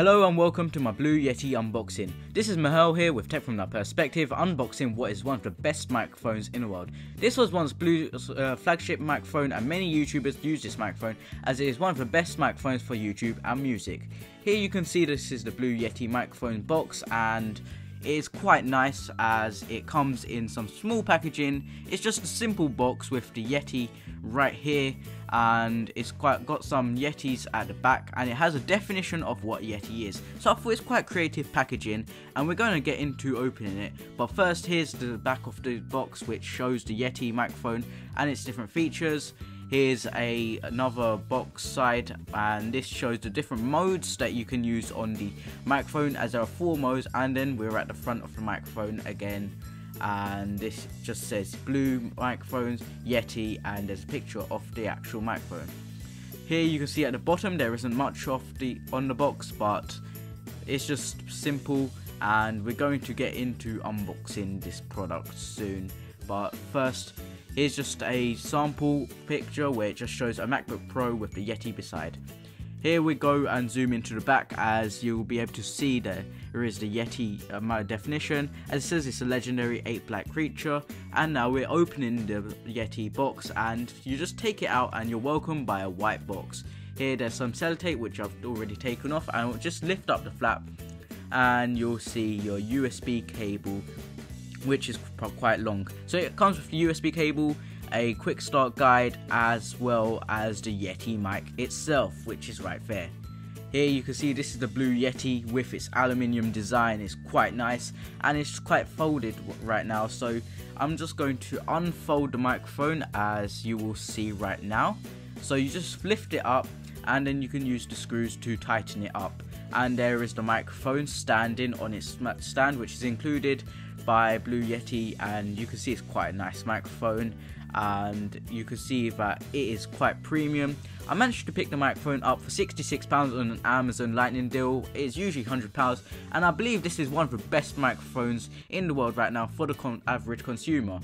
Hello and welcome to my Blue Yeti unboxing. This is Mahel here with Tech from That Perspective unboxing what is one of the best microphones in the world. This was once Blue's uh, flagship microphone and many YouTubers use this microphone as it is one of the best microphones for YouTube and music. Here you can see this is the Blue Yeti microphone box and is quite nice as it comes in some small packaging. It's just a simple box with the Yeti right here and it's quite got some Yetis at the back and it has a definition of what Yeti is. So I thought it's quite creative packaging and we're going to get into opening it. But first here's the back of the box which shows the Yeti microphone and its different features. Here's a another box side and this shows the different modes that you can use on the microphone. As there are four modes and then we're at the front of the microphone again. And this just says blue microphones Yeti and there's a picture of the actual microphone. Here you can see at the bottom there isn't much of the on the box but it's just simple. And we're going to get into unboxing this product soon. But first Here's just a sample picture where it just shows a MacBook Pro with the Yeti beside. Here we go and zoom into the back as you'll be able to see that there is the Yeti uh, my definition as it says it's a legendary 8 black creature and now we're opening the Yeti box and you just take it out and you're welcomed by a white box. Here there's some sellotape which I've already taken off and just lift up the flap and you'll see your USB cable which is quite long. So it comes with USB cable, a quick start guide, as well as the Yeti mic itself, which is right there. Here you can see this is the Blue Yeti with its aluminium design. It's quite nice and it's quite folded right now. So I'm just going to unfold the microphone as you will see right now. So you just lift it up and then you can use the screws to tighten it up. And there is the microphone standing on its stand which is included by Blue Yeti and you can see it's quite a nice microphone and you can see that it is quite premium. I managed to pick the microphone up for £66 on an Amazon Lightning deal. It's usually £100 and I believe this is one of the best microphones in the world right now for the con average consumer.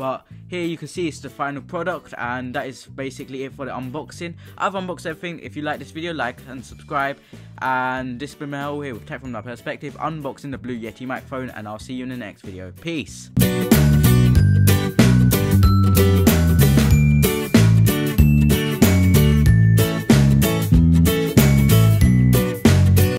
But here you can see it's the final product and that is basically it for the unboxing. I've unboxed everything. If you like this video, like and subscribe. And this has been Mahel here with Tech from My Perspective, unboxing the Blue Yeti microphone and I'll see you in the next video. Peace.